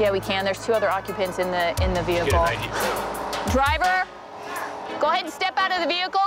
Yeah, we can. There's two other occupants in the in the vehicle. Driver, go ahead and step out of the vehicle.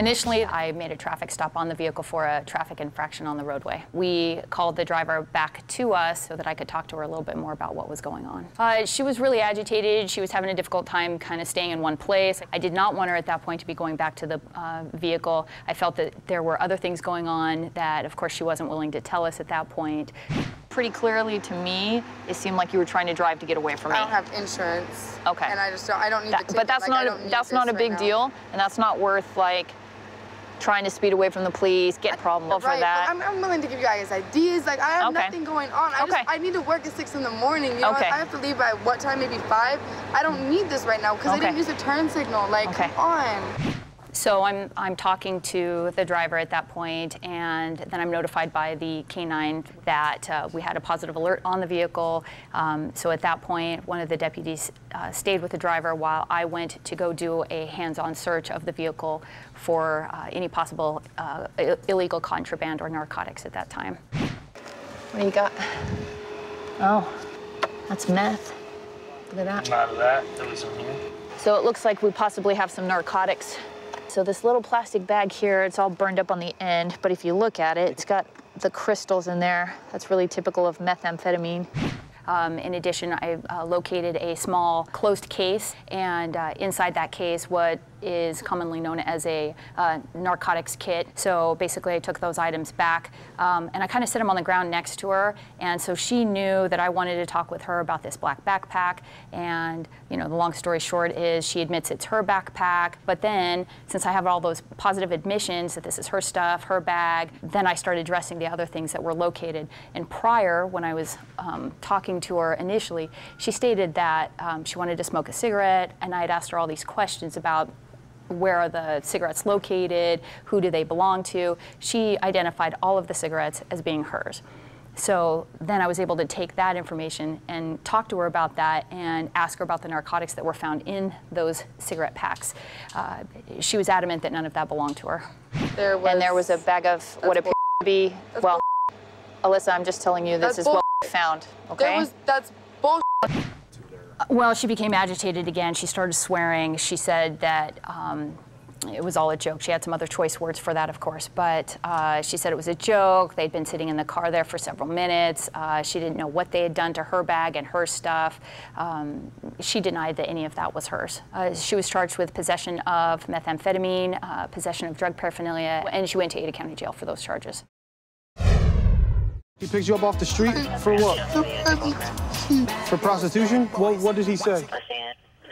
Initially, I made a traffic stop on the vehicle for a traffic infraction on the roadway. We called the driver back to us so that I could talk to her a little bit more about what was going on. Uh, she was really agitated. She was having a difficult time kind of staying in one place. I did not want her at that point to be going back to the uh, vehicle. I felt that there were other things going on that, of course, she wasn't willing to tell us at that point. Pretty clearly to me, it seemed like you were trying to drive to get away from me. I don't have insurance. Okay. And I just don't. I don't need That- the ticket. but that's like, not a, that's not a big right deal, and that's not worth like trying to speed away from the police, get problem for right, but that. I'm, I'm willing to give you guys ideas. Like I have Okay. nothing going on. I Okay. just I need to work at six in the morning. You know, Okay. I have to leave by what time? Maybe five. I don't need this right now because. I didn't use a turn signal. Like come on. So I'm I'm talking to the driver at that point, and then I'm notified by the K9 that uh, we had a positive alert on the vehicle. Um, so at that point, one of the deputies uh, stayed with the driver while I went to go do a hands-on search of the vehicle for uh, any possible uh, i- illegal contraband or narcotics at that time. What do you got? Oh, that's meth. Look at that. Out of that, there was some here. So it looks like we possibly have some narcotics. So this little plastic bag here, it's all burned up on the end, but if you look at it, it's got the crystals in there. That's really typical of methamphetamine. Um, in addition, I uh, located a small closed case, and uh, inside that case, what is commonly known as a uh, narcotics kit. So basically, I took those items back, um, and I kind of set them on the ground next to her, and so she knew that I wanted to talk with her about this black backpack. And you know, the long story short is she admits it's her backpack, but then since I have all those positive admissions that this is her stuff, her bag, then I started addressing the other things that were located. And prior, when I was um, talking to her initially, she stated that um, she wanted to smoke a cigarette, and I had asked her all these questions about where are the cigarettes located, who do they belong to. She identified all of the cigarettes as being hers. So then I was able to take that information and talk to her about that and ask her about the narcotics that were found in those cigarette packs. Uh, she was adamant that none of that belonged to her. There was. and there was a bag of what appeared to be, well, Alyssa, I'm just telling you this is what we found, okay? There was. That's. Well, she became agitated again. She started swearing. She said that um, it was all a joke. She had some other choice words for that, of course, but uh, she said it was a joke. They'd been sitting in the car there for several minutes. Uh, she didn't know what they had done to her bag and her stuff. Um, she denied that any of that was hers. Uh, she was charged with possession of methamphetamine, uh, possession of drug paraphernalia, and she went to Ada County Jail for those charges. He picked you up off the street for what? For prostitution? What, what did he say?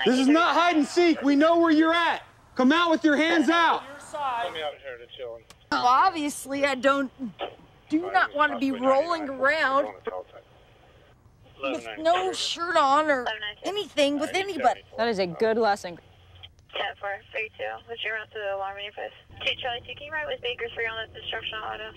This is not hide and seek. We know where you're at. Come out with your hands out. Let me out here to chilling. Well, obviously, I don't do not want to be rolling around with no shirt on or anything with anybody. That is a good lesson. 10 4, 32. What's your route to the alarm manifest? 2 Charlie 2, can you ride with Baker 3 on the destruction auto?